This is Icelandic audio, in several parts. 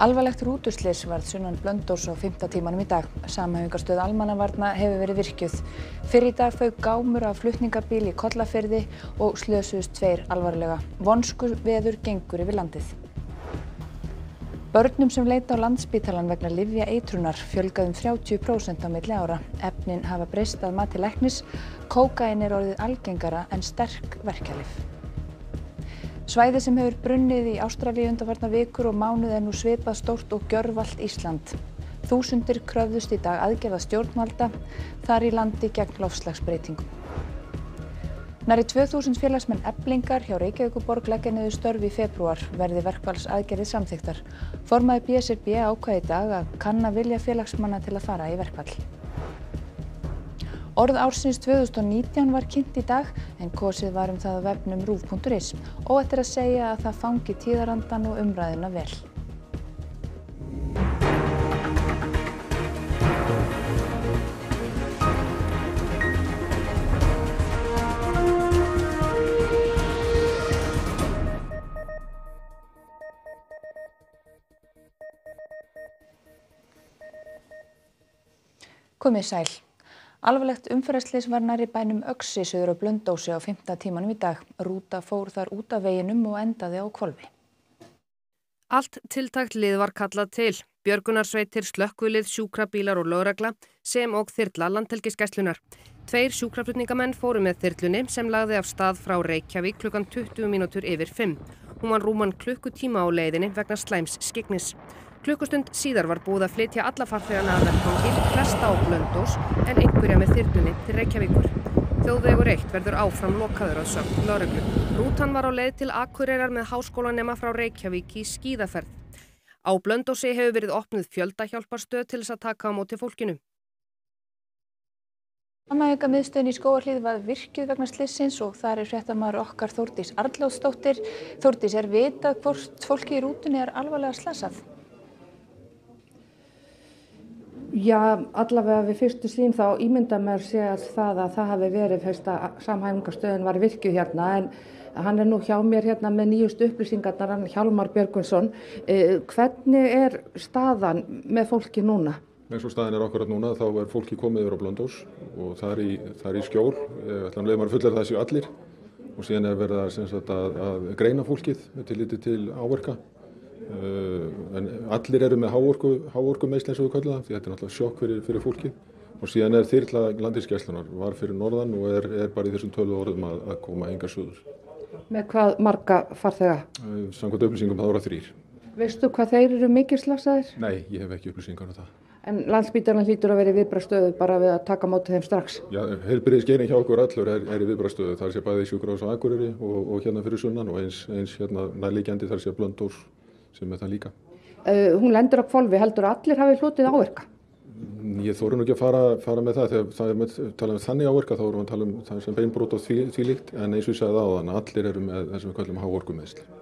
Alvarlegt rútuslis varð sunnan Blöndós á fimmta tímanum í dag. Samhæfingarstöð almannavarna hefur verið virkjuð. Fyrir í dag fauk gámur af flutningabíl í Kollafyrði og slösuðust tveir alvarlega. Vonsku veður gengur yfir landið. Börnum sem leita á landspítalan vegna livja eitrunar fjölgaðum 30% á milli ára. Efnin hafa breyst að mati læknis. Kókain er orðið algengara en sterk verkjalið. Svæði sem hefur brunnið í Ástralíu undanfarna vikur og mánuð er nú svipað stórt og gjörvallt Ísland. Þúsundir kröfðust í dag aðgerða stjórnvalda þar í landi gegn lofslagsbreytingum. Næri 2000 félagsmenn eblingar hjá Reykjavíkuborg leggja niður störf í februar verði verkvals aðgerðið samþyktar. Formaði BSRB ákvæði dag að kanna vilja félagsmanna til að fara í verkvall. Orð ársins 2019 var kynnt í dag en kosið var um það á vefnum rúf.is. Óætt er að segja að það fangi tíðarandan og umræðuna vel. Komið sæl. Alvarlegt umferðarslys var nærri bænum Öxi söður á Blöndósi á fymta tímanum í dag. Rúta fór þar út af veginum og endaði á kvolfi. Allt tiltakt lið var kallað til. Björgunarsveitir, slökkvilið, sjúkrabílar og lögregla sem og þyrla landhelgiskeslunar. Tveir sjúkraflutningamenn fóru með þyrlunni sem lagði af stað frá Reykjavík klukkan 20 mínútur yfir 5. Hún var rúman klukkutíma á leiðinni vegna slæms skiknis. Klukkustund síðar var búið að flytja alla farþegana að verðfangi, flesta á Blöndós en einhverja með þyrlunni til Reykjavíkur. Þjóðvegur 1 verður áfram lokaður að sögn Lóreglu. Rútan var á leið til Akureyrar með háskólanema frá Reykjavík í skíðaferð. Á Blöndósi hefur verið opnuð fjöldahjálparstöð til þess að taka á móti fólkinu. Samæðinga miðstöðin í skóarlið var virkjuð vegna slissins og þar er fréttamar okkar Þórdís Arlóðsdóttir. Þórdís er vitað hvort fólki í rútunni er alvarlega slasað. Já, allavega við fyrstu sín þá ímynda mér sér það að það hafi verið fyrst að samhæfingarstöðin var virkju hérna en hann er nú hjá mér hérna með nýjust upplýsingarnar, hann Hjalmar Björgunsson. Eh, hvernig er staðan með fólki núna? eins og staðin er okkur að núna þá er fólki komið yfir á Blöndós og það er í, það er í skjól ætlum leiðum að fullera það séu allir og síðan er verið að, að, að greina fólkið til litið til áverka en allir eru með háorku, háorku meðsl eins og við kallum það því þetta er náttúrulega sjokk fyrir, fyrir fólkið og síðan er þyrla landinskeslunar var fyrir norðan og er, er bara í þessum tölvu orðum að, að koma enga söður Með hvað marga farþega? Uh, samkvæmt upplýsingum það voru þrýr Veistu hvað þeir eru mikið slasaðir? Nei, ég hef ekki upplýsingar á um það En landsbítarnar hlýtur að vera í viðbrastöðu bara við að taka mótið þeim strax? Já, heilbyrðisgeinin hjá okkur allur er, er í viðbrastöðu. Það sé bæði sjúkrás á Akureyri og, og hérna fyrir sunnan og eins, eins hérna nærleikjandi þar sé Blöndós sem er það líka. Uh, hún lendur á kvolvi, heldur allir hafi hlutið áverka? Ég þóru nú ekki að fara, fara með það þegar það er með, talað um þannig áverka þá erum við að tala um það sem beinbrót og því, því líkt en eins og ég sagði á þann allir eru með þessum við kallum háorkumeðsli.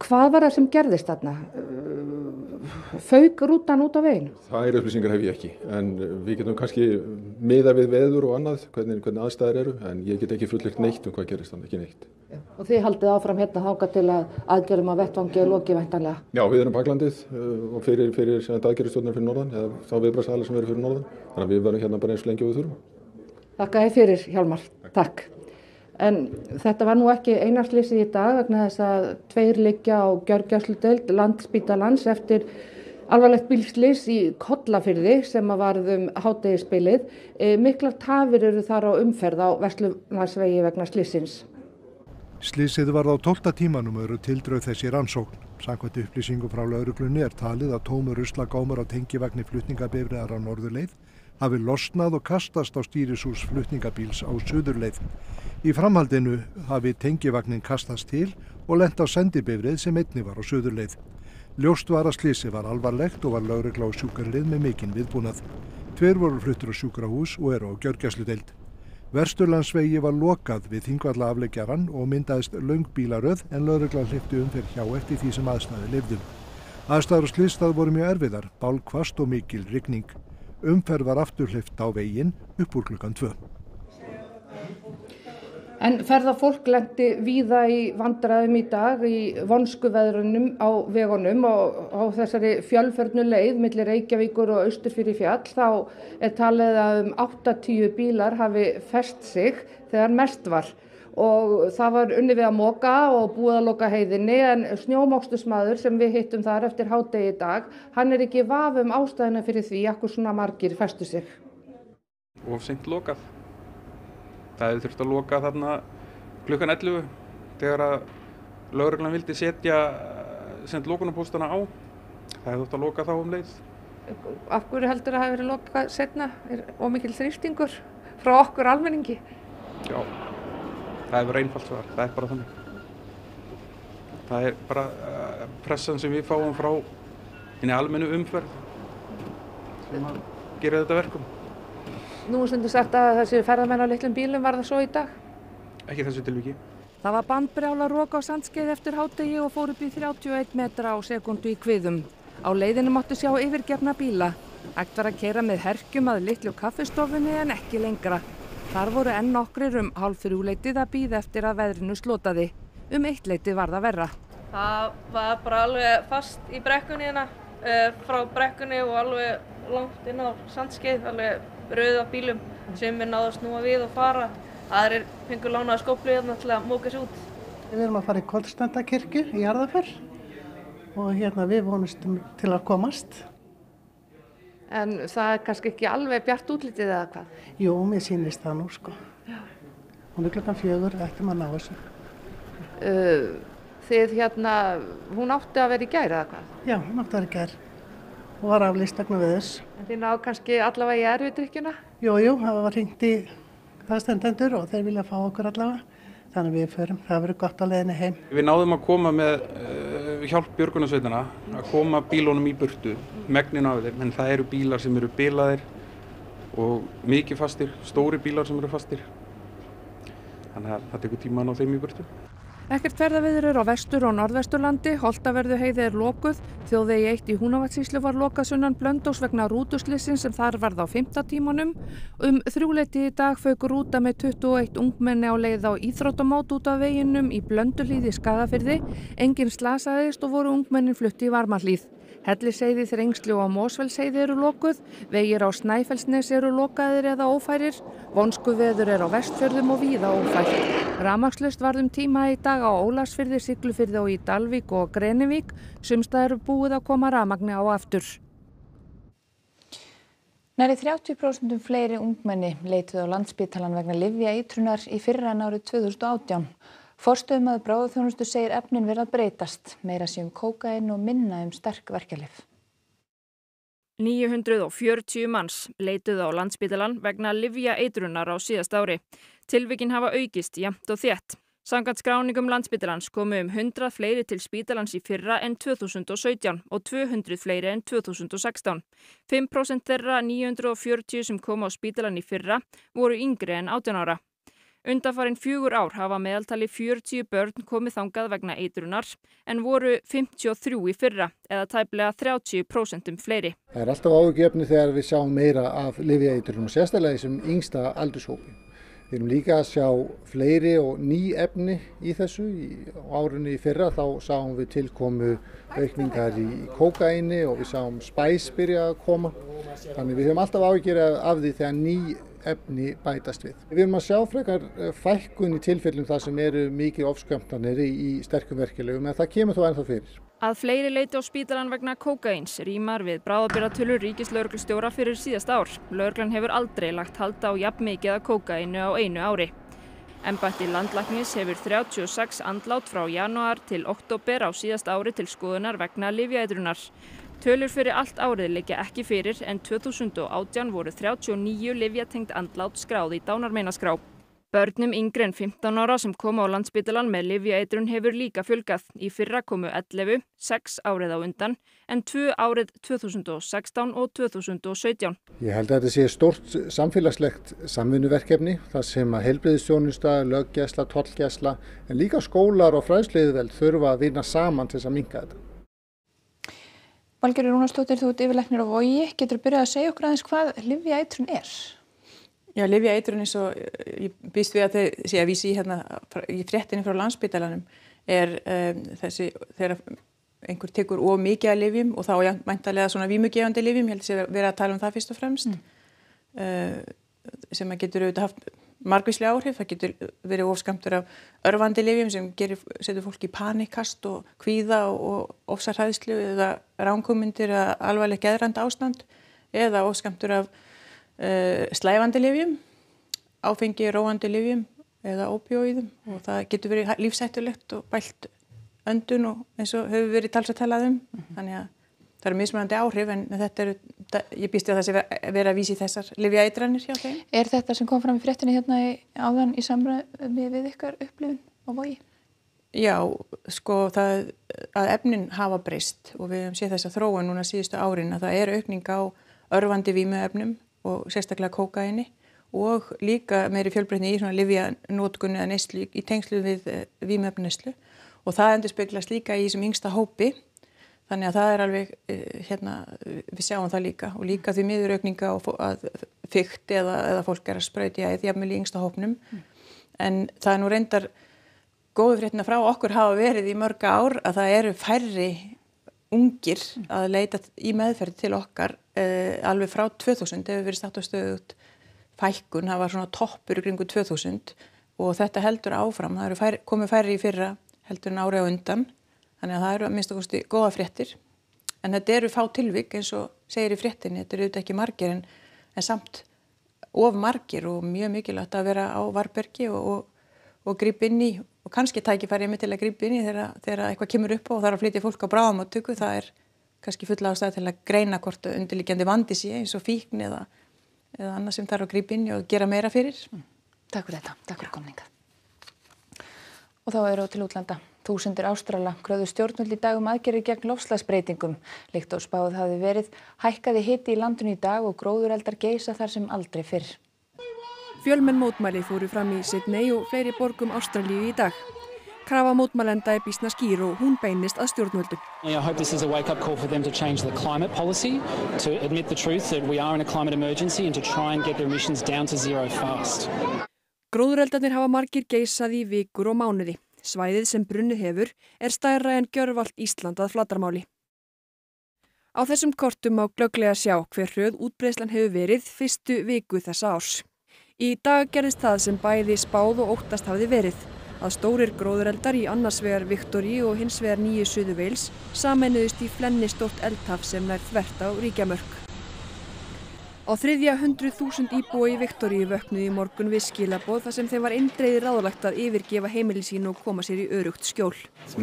Hvað var það sem gerðist þarna? Fauk rútan út á veginn? Það er upplýsingar hef ég ekki, en við getum kannski miða við veður og annað, hvernig, hvernig aðstæðir eru, en ég get ekki fullegt neitt um hvað gerist þannig, ekki neitt. Já. Og þið haldið áfram hérna háka til að aðgerðum að vettvangi og loki væntanlega? Já, við erum baklandið uh, og fyrir, fyrir aðgerðistjóðnar fyrir norðan, eða þá viðbrasaðalega sem eru fyrir norðan, þannig að við verðum hérna bara eins lengi og við þurfum. Þakka þið fyrir, Hjálmar. Takk. Takk. En þetta var nú ekki einarslýsið í dag vegna þess að tveir liggja á Gjörgjársludeld landsbítalans eftir alvarlegt bílslýs í Kollafyrði sem að varðum hátegisspilið. E, miklar tafir eru þar á umferð á Vestlunarsvegi vegna slýsins. Slýsið var á 12 tímanum eru tildröð þessi rannsókn. Sankvæmt upplýsingum frá lauruglunni er talið að tómur usla gámur á tengivagni flutningabifriðar á norðurleið hafi losnað og kastast á stýrisús flutningabíls á suðurleið. Í framhaldinu hafi tengivagnin kastast til og lent á sendibifrið sem einni var á suðurleið. Ljóst var að slísi var alvarlegt og var laurugla á sjúkarlið með mikinn viðbúnað. Tver voru fluttur á sjúkrahús og eru á gjörgjæsludeld. Versturlandsvegi var lokað við þingvalla afleggjaran og myndaðist laungbílaröð en laurugla hlifti um fyrir hjá eftir því sem aðstæði lifðum. Aðstæður og slístað voru mjög erfiðar, bálkvast og mikil rigning. Umferð var aftur hlift á veginn upp úr klukkan 2. En ferðafólk lendi víða í vandræðum í dag í vonsku veðrunum á vegunum og á þessari fjölfernu leið millir Reykjavíkur og austur fyrir fjall þá er talið að um 80 bílar hafi fest sig þegar mest var og það var unni við að móka og búið að loka heiðinni en snjómókstusmaður sem við hittum þar eftir hádegi í dag, hann er ekki vafum ástæðina fyrir því að svona margir festu sig. Og seint lokað. Það hefði þurft að loka þarna klukkan 11 þegar að lauruglan vildi setja send lokunarpóstana á. Það hefði þurft að loka þá um leið. Af hverju heldur að það hefði verið lokað setna? Er ómikil þrýstingur frá okkur almenningi? Já það er bara einfalt svar, það er bara þannig það er bara uh, pressan sem við fáum frá henni almennu umferð sem að gera þetta verkum Nú er stundu sagt að þessi ferðamenn á litlum bílum var það svo í dag? Ekki þessu tilviki Það var bandbrjála rók á sandskeið eftir hátegi og fór upp í 31 metra á sekundu í kviðum. Á leiðinu máttu sjá yfirgefna bíla. Ægt var að keira með herkjum að litlu kaffistofunni en ekki lengra. Þar voru enn nokkrir um hálf þrjúleitið að býða eftir að veðrinu slotaði. Um eitt leitið var það verra. Það var bara alveg fast í brekkunni hérna, uh, frá brekkunni og alveg langt inn á sandskeið, alveg rauða bílum sem er náða að snúa við og fara. Það er fengur lánaða skóplu hérna til að móka sér út. Við erum að fara í Kolstendakirkju í Jarðafjörn og hérna við vonustum til að komast en það er kannski ekki alveg bjart útlitið eða hvað? Jú, mér sýnist það nú sko. Já. Hún er klokkan fjögur, ættum að ná þessu. Uh, þið hérna, hún átti að vera í gæri eða hvað? Já, hún átti að vera í gæri og var aflýst vegna við þess. En þið náðu kannski allavega í erfiðdrykkjuna? Jú, jú, það var hringt í aðstendendur og þeir vilja fá okkur allavega. Þannig við förum, það verður gott að leiðinni heim. Við náðum að koma með uh, hjálp björgunarsveitana, að koma bílónum í burtu, megnin af þeim, en það eru bílar sem eru bilaðir og mikið fastir, stóri bílar sem eru fastir. Þannig að það tekur tíma að ná þeim í burtu. Ekkert ferðaviður er á vestur og norðvesturlandi, Holtaverðu heiði er lokuð, þjóðvegi eitt í Húnavatsíslu var lokað sunnan blöndós vegna rútuslissin sem þar varð á 5. tímanum. Um þrjúleiti í dag fögur rúta með 21 ungmenni á leið á íþróttamót út af veginnum í blöndulíði skagafyrði, enginn slasaðist og voru ungmennin flutti í varmallíð. Helliseiði, Þrengsli og Mósfellseiði eru lokuð, vegir á Snæfellsnes eru lokaðir eða ófærir, vonsku veður er á vestfjörðum og víða ófært. Ramagslust varðum tíma í dag á Ólarsfyrði, Siglufyrði og í Dalvík og Grenivík, sumstað eru búið að koma ramagni á aftur. Næri 30% fleiri ungmenni leituð á landsbítalan vegna livja eitrunar í fyrra en árið 2018. Forstöðumaður bráðuþjónustu segir efnin verið að breytast, meira sem um kókain og minna um sterk verkjalið. 940 manns leituð á landsbítalan vegna livja eitrunar á síðast ári. Tilvikin hafa aukist jæmt og þétt. Samkvæmt skráningum landsbítalans komu um 100 fleiri til spítalans í fyrra en 2017 og 200 fleiri en 2016. 5% þeirra 940 sem kom á spítalan í fyrra voru yngri en 18 ára. Undanfarinn fjögur ár hafa meðaltali 40 börn komið þangað vegna eitrunar en voru 53 í fyrra eða tæplega 30% fleiri. Það er alltaf áhugjefni þegar við sjáum meira af lifiðeitrun og sérstaklega þessum yngsta aldurshópi. Við erum líka að sjá fleiri og ný efni í þessu. Í árunni í fyrra þá sáum við tilkomu aukningar í kókaini og við sáum spæs byrja að koma. Þannig við höfum alltaf áhugjefni af því þegar ný efni bætast við. Við erum að sjá frekar eh, fækkun í tilfellum þar sem eru mikið ofskömmtanir í, sterkum verkeflegum en það kemur þó ennþá fyrir. Að fleiri leiti á spítalan vegna kókains rýmar við bráðabyrratölur ríkislauglustjóra fyrir síðast ár. Lauglan hefur aldrei lagt halda á jafn mikið að kókainu á einu ári. Embætti landlæknis hefur 36 andlát frá januar til oktober á síðast ári til skoðunar vegna livjaðrunar. Tölur fyrir allt árið liggja ekki fyrir en 2018 voru 39 livjatengt andlát skráð í dánarmeinaskrá. Börnum yngre en 15 ára sem koma á landsbytalan með livjaeitrun hefur líka fjölgað. Í fyrra komu 11, 6 árið á undan, en 2 árið 2016 og 2017. Ég held að þetta sé stort samfélagslegt samfunnuverkefni, þar sem að helbriðistjónusta, löggjæsla, tollgjæsla, en líka skólar og fræðsliðuveld þurfa að vinna saman til þess að minka þetta. Valgerður Rúnarstóttir, þú ert yfirleiknir á vogi. Getur þú byrjað að segja okkur aðeins hvað livjaeitrun er? Já, Livja Eitrun eins og ég býst við að þau sé að vísi hérna í fréttinni frá landsbytalanum er um, þessi þegar einhver tekur of mikið að livjum og þá mæntalega svona vímugefandi livjum, ég held að vera að tala um það fyrst og fremst mm. uh, sem að getur auðvitað haft margvíslega áhrif, það getur verið ofskamtur af örfandi livjum sem gerir, setur fólki í panikast og kvíða og, og ofsarhæðslu eða ránkumundir eða alvarleg geðrand ástand eða ofskamtur af uh, slæfandi livjum, áfengi róandi livjum eða óbjóiðum og það getur verið lífsættulegt og bælt öndun og eins og hefur verið talsatalað um, mm -hmm. þannig að það eru mismunandi áhrif en þetta eru, ég býst að það sé vera að vísi þessar livja eitranir hjá þeim. Er þetta sem kom fram í fréttinni hérna í, áðan í samræði við ykkar upplifun og vogi? Já, sko það að efnin hafa breyst og við hefum séð þess að þróa núna síðustu árin að það er aukning á örfandi vímuefnum og sérstaklega kókaini og líka meiri fjölbreytni í svona livja nótgunni eða neyslu í tengslu við eh, vímuefneslu og það endur speglast líka í þessum yngsta hópi Þannig að það er alveg, eh, hérna, við sjáum það líka. Og líka því miðuraukninga að fyrkt eða, eða fólk er að sprauti að því að með língsta hópnum. Mm. En það er nú reyndar góðu fréttina frá okkur hafa verið í mörga ár að það eru færri ungir að leita í meðferði til okkar. Eh, alveg frá 2000, hefur verið státt á stöðut fækkun, það var svona toppur kringu 2000 og þetta heldur áfram, það færi, komið færri í fyrra heldur en ári á undan Þannig að það eru að minnst okkurstu góða fréttir en þetta eru fá tilvik eins og segir í fréttinni, þetta eru auðvitað ekki margir en, en samt of margir og mjög mikilvægt að vera á varbergi og, og, og gríp inn í og kannski tækifærið mig til að gríp inn í þegar, þegar eitthvað kemur upp og það er að flytja fólk á bráðum og tökku, það er kannski fulla ástæð til að greina hvort undirlíkjandi vandi sé eins og fíkn eða, eða annað sem þarf að gríp inn í og gera meira fyrir. Mm. Takk fyrir þetta, takk fyrir komninga. Og þá eru til útlanda. Þúsundir Ástrala kröðu stjórnvöld í dag um aðgerri gegn lofslagsbreytingum. Líkt og spáð hafi verið hækkaði hitti í landun í dag og gróðureldar geisa þar sem aldrei fyrr. Fjölmenn mótmæli fóru fram í Sydney og fleiri borgum Ástralíu í dag. Krafa mótmælenda er bísna skýr og hún beinist að stjórnvöldum. I hope this is a wake-up call for them to change the climate policy, to admit the truth that we are in a climate emergency and to try and get their emissions down to zero fast. Gróðureldarnir hafa margir geisað í vikur og mánuði. Svæðið sem brunnið hefur er stærra en gjörvalt Ísland að flatarmáli. Á þessum kortum má glögglega sjá hver hröð útbreyslan hefur verið fyrstu viku þessa árs. Í dag gerðist það sem bæði spáð og óttast hafiði verið að stórir gróðureldar í annars vegar Viktori og hins vegar nýju Suðu Veils sameinuðist í flenni stort eldhaf sem nær þvert á ríkjamörk. Á þriðja hundruð þúsund íbúi í Viktoríu vöknuði í morgun við skilaboð þar sem þeim var eindreiði ráðlagt að yfirgefa heimili sín og koma sér í örugt skjól. Uh.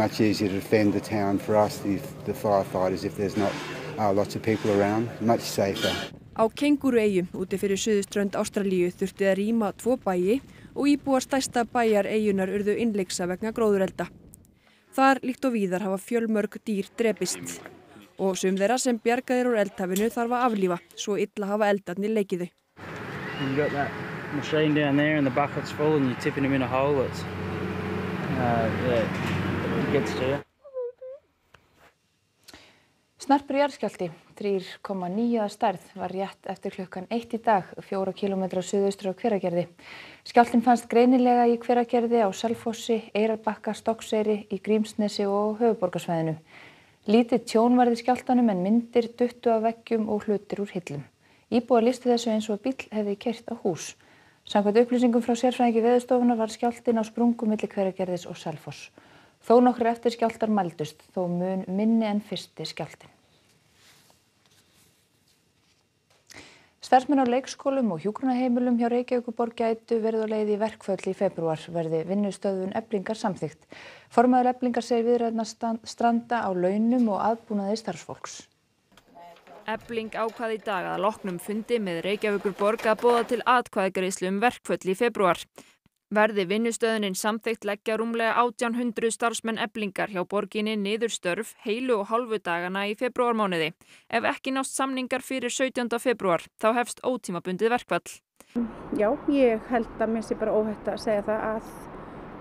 Á Kenguru eigum, úti fyrir söðuströnd Ástralíu, þurfti að rýma tvo bæi og íbúar stærsta bæjar eigunar urðu innleiksa vegna gróðurelda. Þar líkt og víðar hafa fjölmörg dýr drepist og sum þeirra sem bjargaðir úr eldhafinu þarf að aflífa svo illa hafa eldarnir leikiðu. Snarpur jarðskjálti, 3,9 stærð, var rétt eftir klukkan 1 í dag, fjóra kilómetra suðaustur á hveragerði. Skjáltin fannst greinilega í hveragerði á Salfossi, Eirarbakka, Stokkseyri, í Grímsnesi og höfuborgarsvæðinu. Lítið tjón varði skjáltanum en myndir duttu af veggjum og hlutir úr hillum. Íbúar listi þessu eins og bíl hefði kert á hús. Samkvæmt upplýsingum frá sérfræðingi veðustofuna var skjáltin á sprungum millir hveragerðis og selfoss. Þó nokkru eftir skjáltar mældust, þó mun minni en fyrsti skjáltin. Starfsmenn á leikskólum og hjúgrunaheimilum hjá Reykjavíkuborg gætu verið á leið í verkföll í februar verði vinnustöðun eblingar samþygt. Formaður eblingar segir viðræðna stranda á launum og aðbúnaði starfsfólks. Ebling ákvaði í dag að loknum fundi með Reykjavíkurborg að bóða til atkvæðgreyslu um verkföll í februar. Verði vinnustöðunin samþygt leggja rúmlega 1800 starfsmenn eblingar hjá borginni niður störf heilu og hálfu dagana í februarmánuði. Ef ekki nást samningar fyrir 17. februar þá hefst ótímabundið verkvall. Já, ég held að mér sé bara óhætt að segja það að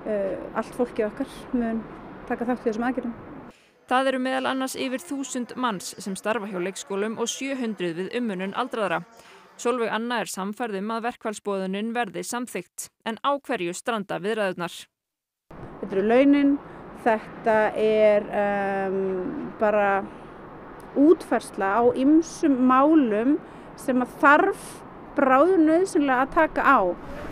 uh, allt fólkið okkar mun taka þátt í þessum aðgjörnum. Það eru meðal annars yfir þúsund manns sem starfa hjá leikskólum og 700 við ummunun aldraðra. Solveig Anna er samfærð um að verkfallsboðunin verði samþygt en á hverju stranda viðræðurnar. Þetta eru launin, þetta er um, bara útfærsla á ymsum málum sem að þarf bráðunauðsynlega að taka á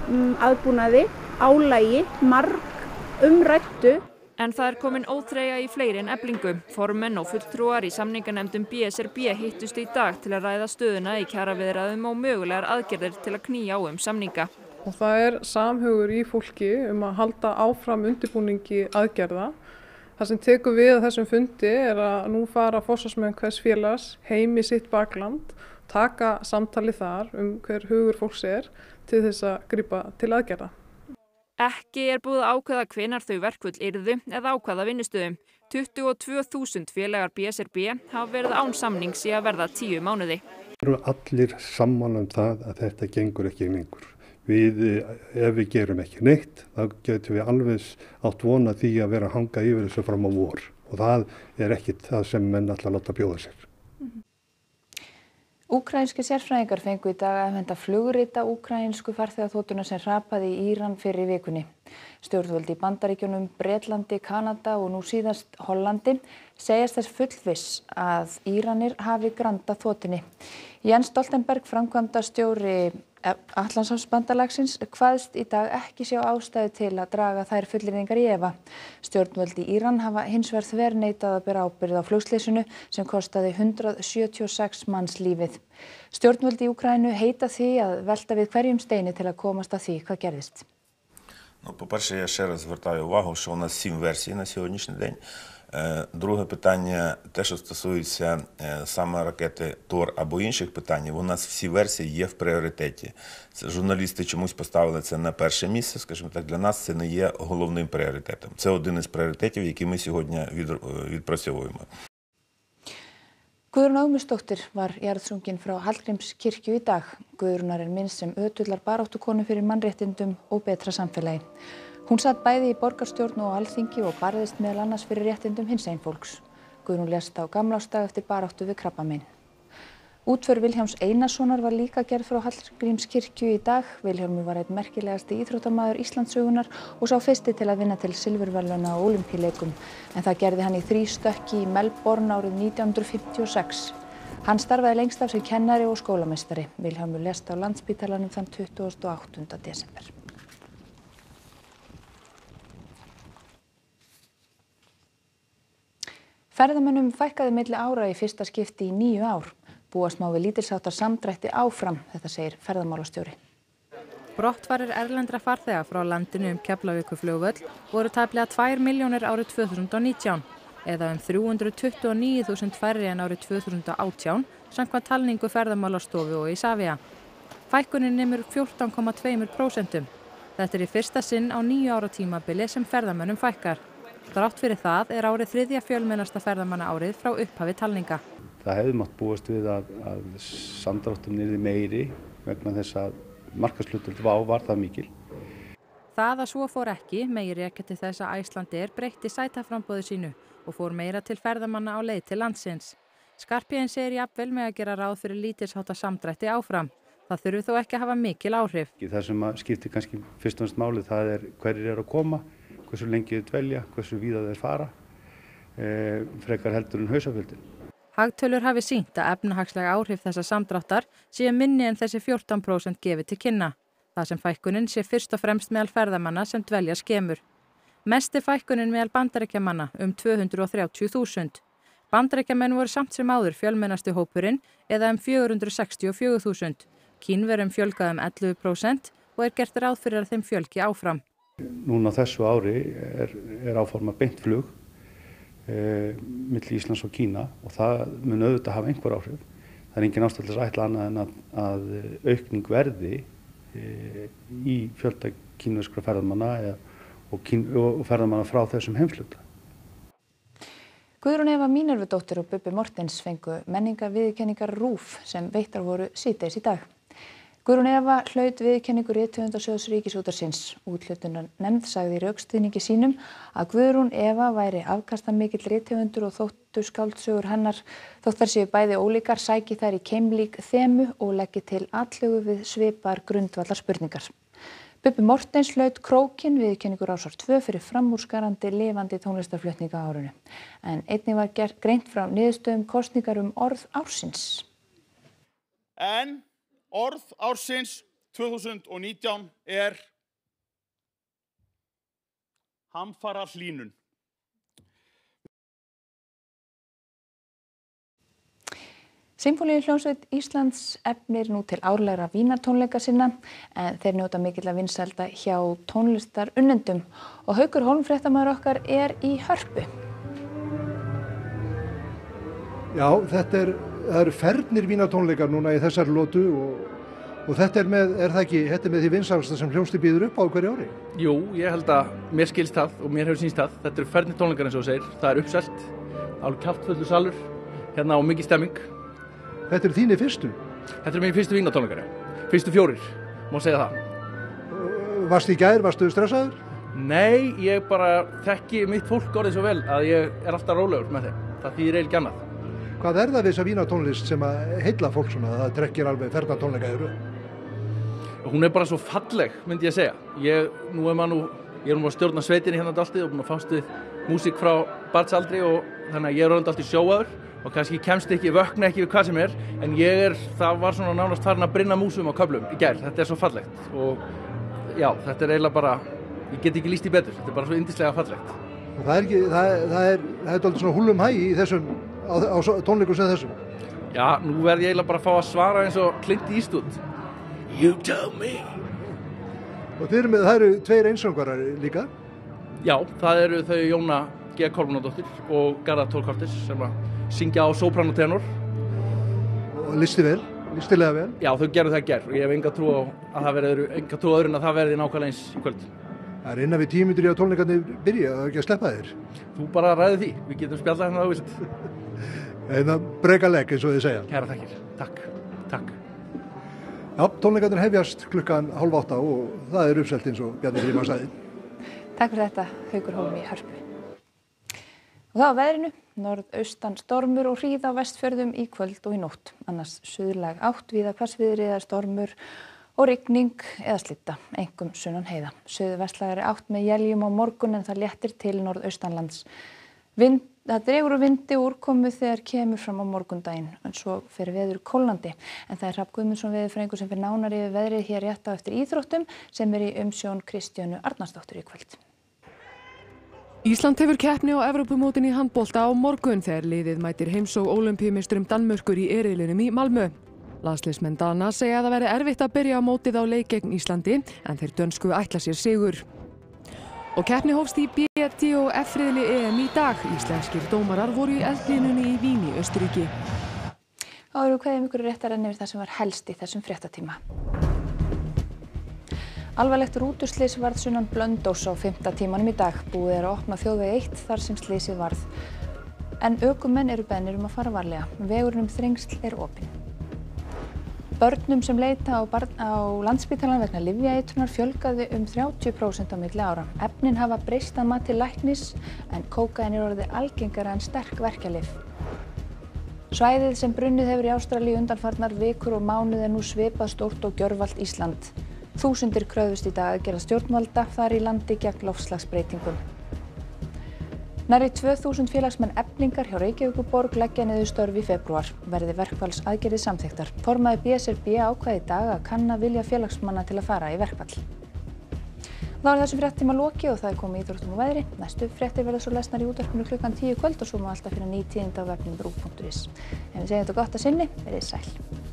um, aðbúnaði, álægi, marg umrættu En það er komin óþreyja í fleiri en eblingu. Formenn og fulltrúar í samninganemdum BSRB hittust í dag til að ræða stöðuna í kjaraviðræðum og mögulegar aðgerðir til að knýja á um samninga. Og það er samhugur í fólki um að halda áfram undirbúningi aðgerða. Það sem tekur við að þessum fundi er að nú fara fórsvarsmenn hvers félags heim í sitt bakland, taka samtali þar um hver hugur fólks er til þess að gripa til aðgerða. Ekki er búið að ákveða hvenar þau verkfull yrðu eða ákveða vinnustöðum. 22.000 félagar BSRB hafa verið án samnings í að verða tíu mánuði. Það eru allir sammála um það að þetta gengur ekki lengur. Við, ef við gerum ekki neitt, þá getum við alveg átt vona því að vera að hanga yfir þessu fram á vor. Og það er ekki það sem menn alltaf láta bjóða sér. Úkrænski sérfræðingar fengu í dag að henda flugurita úkrænsku farþegaþótuna sem rapaði í Íran fyrir vikunni. Stjórnvöldi í Bandaríkjunum, Breitlandi, Kanada og nú síðast Hollandi segjast þess fullviss að Íranir hafi granda þóttunni. Jens Stoltenberg, framkvæmda stjóri Allansáfsbandalagsins, hvaðst í dag ekki sjá ástæðu til að draga þær fullirðingar í efa. Stjórnvöldi í Íran hafa hins vegar þver neitað að bera ábyrð á flugslýsinu sem kostaði 176 manns lífið. Stjórnvöldi í Ukrænu heita því að velta við hverjum steini til að komast að því hvað gerðist. Ну, по-перше, я ще раз звертаю увагу, що у нас сім версій на сьогоднішній день. Друге питання, те, що стосується саме ракети ТОР або інших питань, у нас всі версії є в пріоритеті. Журналісти чомусь поставили це на перше місце. Скажімо так, для нас це не є головним пріоритетом. Це один із пріоритетів, які ми сьогодні відпрацьовуємо. Guðrún Ágmustóttir var jarðsungin frá Hallgrímskirkju í dag. Guðrúnar er minnst sem ötullar baráttukonu fyrir mannréttindum og betra samfélagi. Hún satt bæði í borgarstjórn og alþingi og barðist meðal annars fyrir réttindum hins einn fólks. Guðrún lést á gamlástag eftir baráttu við krabbamein. Útför Vilhjáms Einarssonar var líka gerð frá Hallgrímskirkju í dag. Vilhjálmur var einn merkilegasti íþróttamaður Íslandsugunar og sá fyrsti til að vinna til silfurverluna á olimpíuleikum. En það gerði hann í þrý stökki í Melbourne árið 1956. Hann starfaði lengst af sem kennari og skólameistari. Vilhjálmur lést á landsbítalanum þann 28. desember. Ferðamönnum fækkaði milli ára í fyrsta skipti í nýju ár. Búast má við lítilsáttar samdrætti áfram, þetta segir ferðamálastjóri. Brottvarir erlendra farþega frá landinu um Keflavíkuflugvöll voru tæplega 2 miljónir árið 2019 eða um 329.000 færri en árið 2018 samkvæmt talningu ferðamálastofu og Ísafja. Fækkunin nemur 14,2%. Þetta er í fyrsta sinn á nýju ára tímabili sem ferðamönnum fækkar. Þrátt fyrir það er árið þriðja fjölmennasta ferðamanna árið frá upphafi talninga. Það hefði mátt búast við að, að samdráttum niður meiri vegna þess að markaslutöld vá var það mikil. Það að svo fór ekki meiri ekki til þess að Æslandir breytti sætaframbóðu sínu og fór meira til ferðamanna á leið til landsins. Skarpíðin segir jafnvel með að gera ráð fyrir lítilsháta samdrætti áfram. Það þurfi þó ekki að hafa mikil áhrif. Það sem skiptir kannski fyrst og næst máli það er hverjir eru að koma, hversu lengi þau dvelja, hversu víða þeir fara, e, frekar heldur en hausafjöldin. Hagtölur hafi sínt að efnahagslega áhrif þessa samdráttar séu minni en þessi 14% gefið til kynna. Það sem fækkunin sé fyrst og fremst meðal ferðamanna sem dvelja skemur. Mest er fækkunin meðal bandarækjamanna um 230.000. Bandarækjamenn voru samt sem áður fjölmennasti hópurinn eða um 464.000. Kínverum fjölgaði um 11% og er gert ráð fyrir að þeim fjölgi áfram. Núna þessu ári er, er áforma beint flug e, millir Íslands og Kína og það mun auðvitað hafa einhver áhrif. Það er engin ástæðilega að ætla annað en að, að aukning verði e, í fjölda kínveskra ferðamanna e, og, kín, og ferðamanna frá þessum heimsluta. Guðrún Eva Mínervudóttir og Bubi Mortens fengu menningar viðkenningar RÚF sem veittar voru síðdeis í dag. Guðrún Eva hlaut viðkenningu Rithöfundasjóðs Ríkisútarsins. Útlutunar nefnd sagði í raukstuðningi sínum að Guðrún Eva væri afkastamikill rithöfundur og þóttu skáldsögur hennar þótt þar séu bæði ólíkar sæki þær í keimlík þemu og leggi til allugu við svipar grundvallar spurningar. Bubbi Mortens hlaut krókin viðkenningur ásvar 2 fyrir framúrskarandi lifandi tónlistarflutninga árunu. En einnig var greint frá niðurstöðum kostningar um orð ársins. En orð ársins 2019 er hamfara hlínun. Sinfóníu hljómsveit Íslands efnir nú til árlegra vínartónleika sinna en þeir njóta mikill að vinsælda hjá tónlistar unnendum og Haukur Holmfréttamaður okkar er í hörpu. Já, þetta er, það eru fernir vínatónleikar núna í þessar lótu og, og þetta er með, er það ekki, þetta er með því vinsalsta sem hljómsli býður upp á hverju ári? Jú, ég held að mér skilst það og mér hefur sínst það. Þetta eru fernir tónleikar eins og segir. Það er uppselt, alveg kjáttföldu salur, hérna og mikið stemming. Þetta eru þínir fyrstu? Þetta eru mín fyrstu vínatónleikar, fyrstu fjórir, má segja það. Varst í gær, varstu stressaður? Nei, ég bara þekki mitt fólk orðið svo vel að ég er alltaf rólegur með þeim. Það þýðir eiginlega annað. Hvað er það við þessa vínatónlist sem að heilla fólk svona að það trekkir alveg ferna tónleika í rauð? Hún er bara svo falleg, myndi ég segja. Ég, nú er maður nú, ég er nú að stjórna sveitinni hérna alltaf og búin að fást við músík frá barnsaldri og þannig að ég er alltaf sjóaður og kannski kemst ekki, vökna ekki við hvað sem er en ég er, það var svona nánast farin að brinna músum á köflum í gær, þetta er svo fallegt og já, þetta er eiginlega bara, ég get ekki líst í betur, þetta er bara svo indislega fallegt. Og það er ekki, það, það er, það er alltaf svona húlum hæ í þessum, á, á tónleikum sem þessum. Já, nú verð ég eiginlega bara að fá að svara eins og Clint Eastwood. You tell me. Og þeir eru með, það eru tveir einsöngarar líka? Já, það eru þau Jóna G. Kolmunadóttir og Garðar Tórkartis sem að syngja á sopran og. Og listi vel, listilega vel? Já, þau gerðu það gerð og ég hef enga trú á að það verði, enga trú á öðrun að það verði nákvæmlega eins í kvöld. Það er innan við tímyndur í að tónleikarnir byrja, er ekki að sleppa þér. Þú bara ræði því, við getum spjallað hérna á vísitt. En það breyka legg eins og þið segja. Kæra takkir, takk, takk. Já, tónleikarnir hefjast klukkan hálf átta og það er uppselt eins og Bjarni Fríman sagði. Takk fyrir þetta, Haugur Hólm í Hörpu. Og það á veðrinu, norðaustan stormur og hríð á vestfjörðum í kvöld og í nótt. Annars suðlag átt viða hvassviðriða stormur og rigning eða slitta, engum sunnan heiða. Suðu vestlagari átt með jæljum á morgun en það léttir til norðaustanlands. Vind, það dregur úr vindi og úrkomu þegar kemur fram á morgundaginn en svo fyrir veður kólandi. En það er Rapp Guðmundsson veðurfræðingur sem fyrir nánar yfir veðrið hér rétt á eftir íþróttum sem er í umsjón Kristjánu Arnarsdóttur í kvöld. Ísland hefur keppni á Evrópumótin í handbólta á morgun þegar liðið mætir heims og ólimpíumisturum Danmörkur í eriðlinum í Malmö. Landsleismenn Dana segja að það veri erfitt að byrja á mótið á leik gegn Íslandi en þeir dönsku ætla sér sigur. Og keppni hófst í BT og F-riðli EM í dag. Íslenskir dómarar voru í eldlinunni í Vín í Östuríki. Áður og hverjum ykkur réttar ennir það sem var helst í þessum fréttatíma. Alvarlegt rútuslýs varð sunnan Blöndós á fymta tímanum í dag. Búið er að opna þjóðveg 1 þar sem slýsið varð. En aukumenn eru bennir um að fara varlega. Vegurinn um þrengsl er opinn. Börnum sem leita á, á landsbítalan vegna livjaeitunar fjölgaði um 30% á milli ára. Efnin hafa breyst að mati læknis en kókain er orðið algengara en sterk verkjalið. Svæðið sem brunnið hefur í Ástralíu undanfarnar vikur og mánuð er nú svipað stórt og gjörvalt Ísland. Þúsundir kröðust í dag að gera stjórnvalda þar í landi gegn lofslagsbreytingum. Næri 2000 félagsmenn efningar hjá Reykjavíkuborg leggja niður störf í februar. Verði verkfalls aðgerið samþyktar. Formaði BSRB ákvæði í dag að kanna vilja félagsmanna til að fara í verkfall. Það var þessum fréttum að loki og það er komið íþróttum og veðri. Næstu fréttir verða svo lesnar í útverkunu klukkan 10 kvöld og svo má alltaf fyrir nýtíðinda á vefnum brú.is. En við segjum þetta gott að sinni, verið sæl.